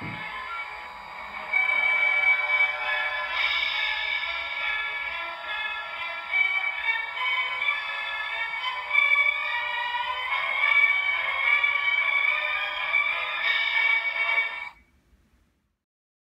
Bye.